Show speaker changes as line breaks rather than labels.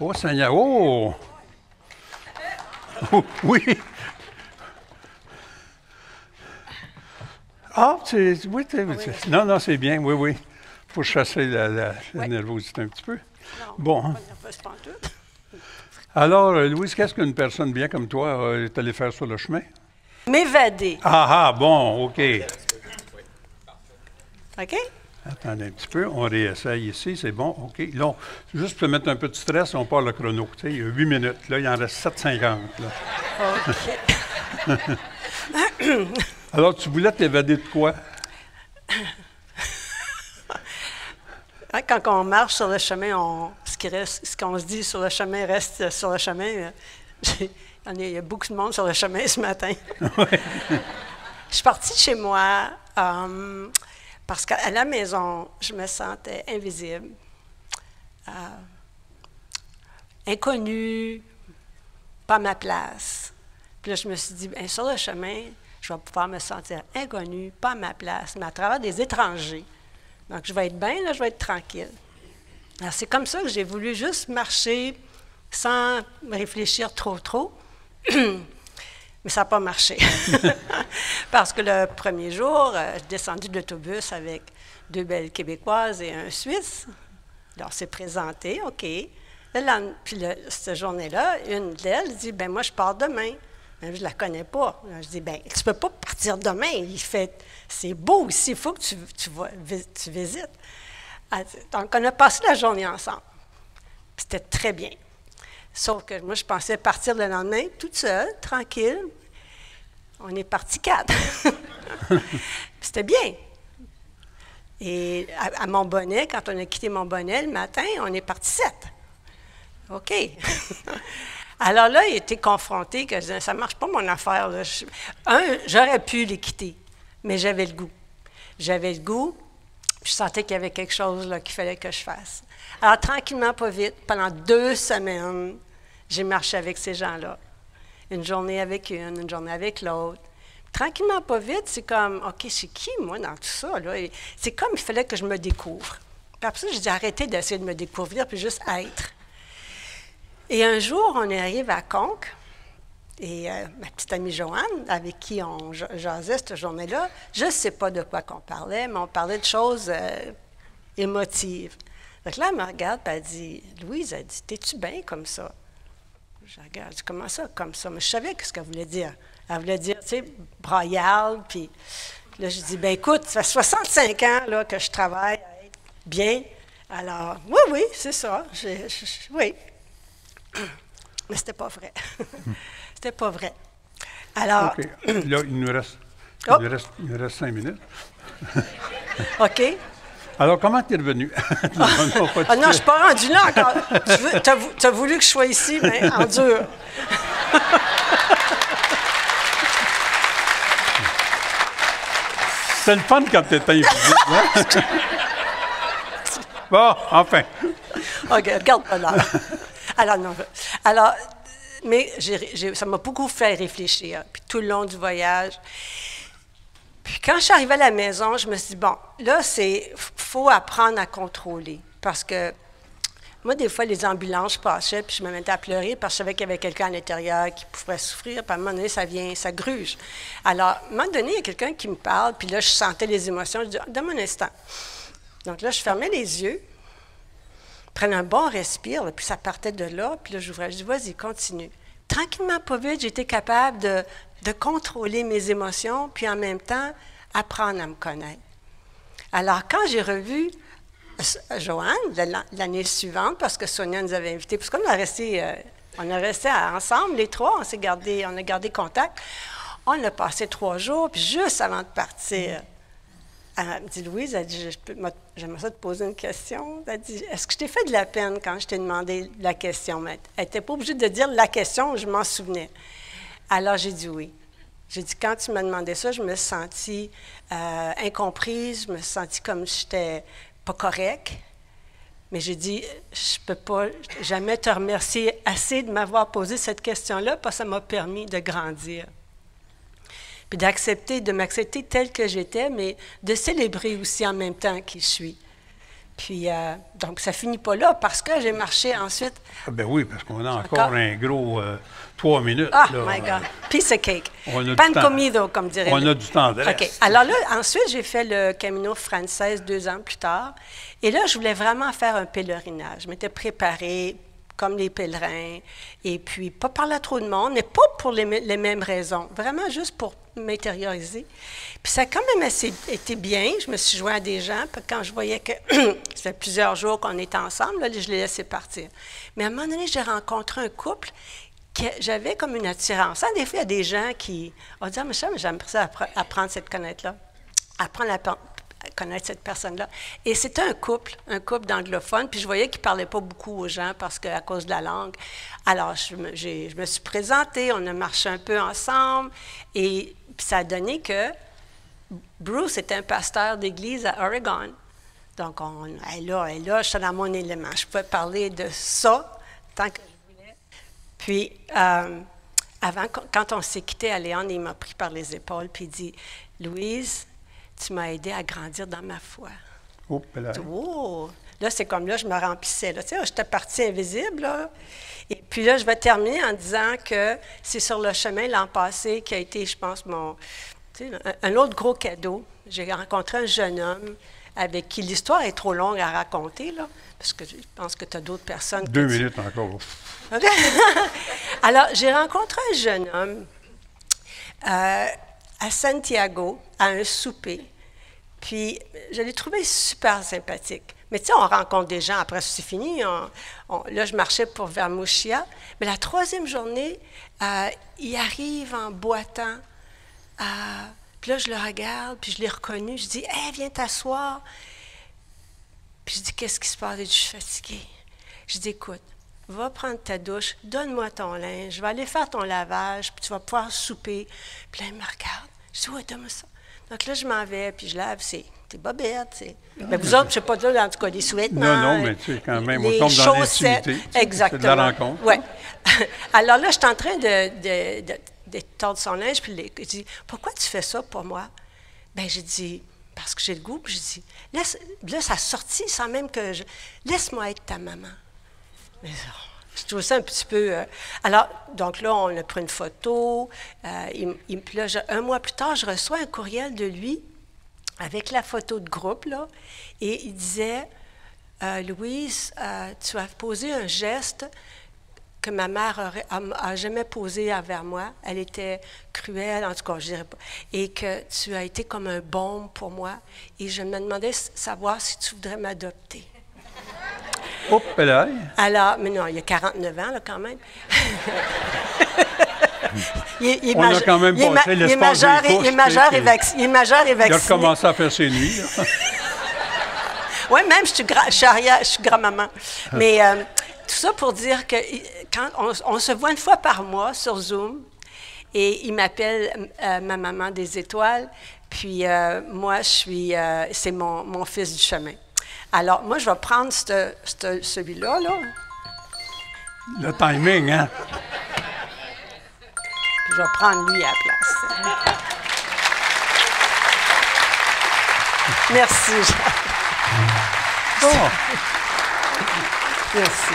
Oh Seigneur, oh! Oh, Oui. Ah, tu, oui, tu- tu- non, non, c'est bien, oui, oui. Pour chasser la, la- la
Oui.
nervosité un petit peu.
Non,
Bon.
pas pantoute.
Alors, euh, Louise, qu'est-ce qu'une personne bien comme toi euh, est allée faire sur le chemin?
M'évader.
Ah, ah, bon, OK.
OK?
Attendez un petit peu, on réessaye ici, c'est bon, OK. Là, on- juste pour mettre un peu de stress, on part le chrono. Tu sais, il y a 8 minutes, là, il en reste 7,50. là.
OK.
Alors, tu voulais t'évader de quoi?
Hein, Quand on marche sur le chemin, on, ce qui reste, ce qu'on se dit sur le chemin reste sur le chemin. J'ai- Il y, en a, il y a beaucoup de monde sur le chemin ce matin. je suis partie de chez moi euh, parce qu'à la maison, je me sentais invisible, euh, inconnue, pas ma place. Puis là, je me suis dit, bien, sur le chemin, je vais pouvoir me sentir inconnue, pas à ma place, mais à travers des étrangers. Donc, je vais être bien, là, je vais être tranquille. Alors, c'est comme ça que j'ai voulu juste marcher sans réfléchir trop, trop. Mais ça n'a pas marché. Parce que le premier jour, euh, je descendue de l'autobus avec deux belles Québécoises et un Suisse. Alors, c'est présenté, OK. Puis, cette journée-là, une d'elles dit ben moi, je pars demain. Ben, je ne la connais pas. Je dis ben tu ne peux pas partir demain. Il fait, c'est beau ici, il faut que tu, visites. Donc, on a passé la journée ensemble. C'était très bien. Sauf que moi, je pensais partir le lendemain toute seule, tranquille. On est parti quatre. C'était bien. Et à, à Montbonnet, quand on a quitté Montbonnet le matin, on est parti sept. OK. Alors là, il était confronté que ça ne marche pas mon affaire. un, j'aurais pu les quitter, mais j'avais le goût. J'avais le goût, je sentais qu'il y avait quelque chose qu'il fallait que je fasse. Alors, tranquillement, pas vite, pendant deux semaines, j'ai marché avec ces gens-là. Une journée avec une, une journée avec l'autre. Tranquillement, pas vite, c'est comme, OK, c'est qui, moi, dans tout ça? C'est comme il fallait que je me découvre. Puis après ça, j'ai dit, arrêtez d'essayer de me découvrir, puis juste être. Et un jour, on arrive à Conques, et euh, ma petite amie Joanne, avec qui on ja- jasait cette journée-là, je ne sais pas de quoi qu'on parlait, mais on parlait de choses euh, émotives. Donc là, elle me regarde, puis elle dit, Louise, elle dit, t'es-tu bien comme ça? Je regarde, je dis, comment ça, comme ça? Mais je savais ce qu'elle voulait dire. Elle voulait dire, tu sais, broyarde, puis là, je dis, ben écoute, ça fait 65 ans là, que je travaille à être bien. Alors, oui, oui, c'est ça. J'ai- je- je- oui. Mais c'était pas vrai. c'était pas vrai. Alors.
Là, il nous reste,
Oh.
il reste, il nous reste cinq minutes.
OK.
Alors, comment tu es revenu? non,
Ah non, je suis pas rendu là encore. Tu as, voulu que je sois ici, mais en dur.
C'est le fun quand tu étais invisible. hein? bon, enfin.
OK, regarde pas là. Alors, non. Alors, mais ça m'a beaucoup fait réfléchir. Puis tout le long du voyage. Puis quand je suis arrivée à la maison, je me suis dit, bon, là, c'est faut apprendre à contrôler. Parce que moi, des fois, les ambulances, passais, puis je me mettais à pleurer parce que je savais qu'il y avait quelqu'un à l'intérieur qui pouvait souffrir. Puis à un moment donné, ça vient, ça gruge. Alors, à un moment donné, il y a quelqu'un qui me parle, puis là, je sentais les émotions. Je dis, donne-moi un instant. Donc là, je fermais les yeux, prenais un bon respire, puis ça partait de là, puis là, j'ouvrais. Je dis, vas-y, continue. Tranquillement, pas vite, j'étais capable de, de contrôler mes émotions, puis en même temps, apprendre à me connaître. Alors, quand j'ai revu S- Joanne l'an- l'année suivante, parce que Sonia nous avait invités, parce qu'on a resté, euh, on a resté ensemble, les trois, on s'est gardé, on a gardé contact. On a passé trois jours, puis juste avant de partir, elle me dit, Louise, j'aimerais ça te poser une question. Elle dit, est-ce que je t'ai fait de la peine quand je t'ai demandé la question? Elle n'était pas obligée de dire la question, je m'en souvenais. Alors, j'ai dit oui. J'ai dit, quand tu m'as demandé ça, je me suis sentie euh, incomprise, je me suis sentie comme si j'étais pas correcte. Mais j'ai dit, je peux pas jamais te remercier assez de m'avoir posé cette question-là parce que ça m'a permis de grandir puis d'accepter, de m'accepter telle que j'étais, mais de célébrer aussi en même temps qui je suis. Puis, euh, donc, ça finit pas là parce que j'ai marché ensuite.
Ah ben oui, parce qu'on a encore un gros euh, trois minutes.
Ah,
là.
my God. Piece of cake.
On a du
Pan
temps.
comido, comme dirait.
On a du temps de
OK. Alors là, ensuite, j'ai fait le Camino Frances deux ans plus tard. Et là, je voulais vraiment faire un pèlerinage. Je m'étais préparée comme les pèlerins. Et puis, pas parler à trop de monde, mais pas pour les, mê- les mêmes raisons. Vraiment juste pour m'intérioriser. Puis ça a quand même été bien. Je me suis joint à des gens. Puis quand je voyais que ça fait plusieurs jours qu'on était ensemble, là, je les laissais partir. Mais à un moment donné, j'ai rencontré un couple que j'avais comme une attirance. Hein, des fois, il y a des gens qui ont dit Ah, mais ça, j'aimerais ça appre- apprendre cette connaître-là, apprendre à connaître cette personne-là. Et c'était un couple, un couple d'anglophones, puis je voyais qu'ils ne parlaient pas beaucoup aux gens parce que, à cause de la langue. Alors, je me, je suis présentée, on a marché un peu ensemble, et ça a donné que Bruce était un pasteur d'église à Oregon. Donc, on, elle, là, elle, là, j'étais dans mon élément. Je pouvais parler de ça tant que je voulais. Puis, euh, avant, qu- quand on s'est quitté à Léon, il m'a pris par les épaules puis il dit Louise, tu m'as aidé à grandir dans ma foi.
Oh, là.
Oh! Là, c'est comme là, je me remplissais. Là. Tu sais, j'étais partie invisible. Là. Et puis là, je vais terminer en disant que c'est sur le chemin l'an passé qui a été, je pense, mon. tu sais, un, un autre gros cadeau. J'ai rencontré un jeune homme avec qui l'histoire est trop longue à raconter, là, parce que je pense que tu as d'autres personnes.
Deux
tu-
minutes encore.
Alors, j'ai rencontré un jeune homme euh, à Santiago, à un souper. Puis, je l'ai trouvé super sympathique. Mais tu sais, on rencontre des gens, après c'est fini. là, je marchais pour Vermouchia. Mais la troisième journée, euh, il arrive en boitant. Euh, puis là, je le regarde, puis je l'ai reconnu. Je dis Hé, viens t'asseoir. Puis je dis Qu'est-ce qui se passe? Je suis fatiguée. Je dis Écoute, va prendre ta douche, donne-moi ton linge, je vais aller faire ton lavage, puis tu vas pouvoir souper. Puis là, il me regarde. Je dis Ouais, donne-moi ça. Donc là, je m'en vais, puis je lave ses, tes bobettes. c'est- Mais vous autres, je ne sais pas dire, en tout cas, des sous-vêtements.
Non, non, mais tu sais, quand même, on
les
tombe dans l'intimité, sais, c'est de la
Exactement.
rencontre.
Ouais. Alors là, je suis en train de, de, de, de tordre son linge, puis il dit Pourquoi tu fais ça pour moi? Bien, j'ai dit Parce que j'ai le goût, puis j'ai dit Laisse, Là, ça a sorti sans même que je. Laisse-moi être ta maman. Mais, oh, je trouve ça un petit peu. euh, alors, donc là, on a pris une photo. euh, il- là, un mois plus tard, je reçois un courriel de lui avec la photo de groupe, là, et il disait euh, Louise, euh, tu as posé un geste que ma mère aurait, a, jamais posé envers moi. Elle était cruelle, en tout cas, je dirais pas. Et que tu as été comme un baume pour moi. Et je me demandais savoir si tu voudrais m'adopter.
Hop là.
Alors, mais non, il a 49 ans, là, quand même. il, est- il est
On a quand même passé
il est majeur et- Il est majeur et
sais,
vac- il est majeur et
Il a
vacciné.
recommencé à faire ses nuits.
Oui, même, je suis, gra- je suis grand-maman. Mais euh, tout ça pour dire que quand on, on se voit une fois par mois sur Zoom, et il m'appelle euh, ma maman des étoiles, puis euh, moi, je suis, c'est mon, mon fils du chemin. Alors, moi, je vais prendre ce- ce- celui-là, là,
Le timing, hein?
puis je vais prendre lui à la place. Merci. Jean.
Bon.
Merci.